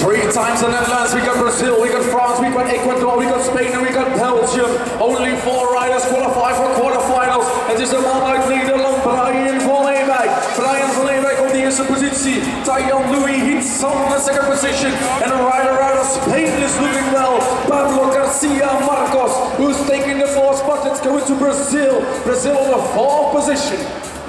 Three times the Netherlands, we got Brazil, we got France, we got Ecuador, we got Spain, and we got Belgium. Only four riders qualify for quarterfinals. Het is een man uit Nederland, Brian van Leeuwijk. Brian van Leeuwijk op de eerste positie. Tyan Louis hits on the second position. And a rider out of Spain is looking well. Pablo Garcia Marcos, who's taking the fourth spot. that's going to Brazil. Brazil on the fourth position.